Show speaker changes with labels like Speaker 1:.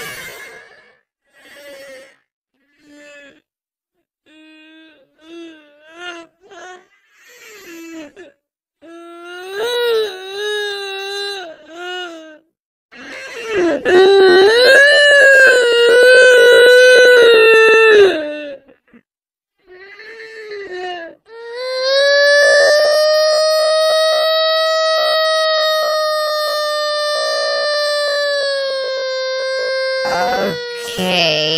Speaker 1: Ooh. Okay.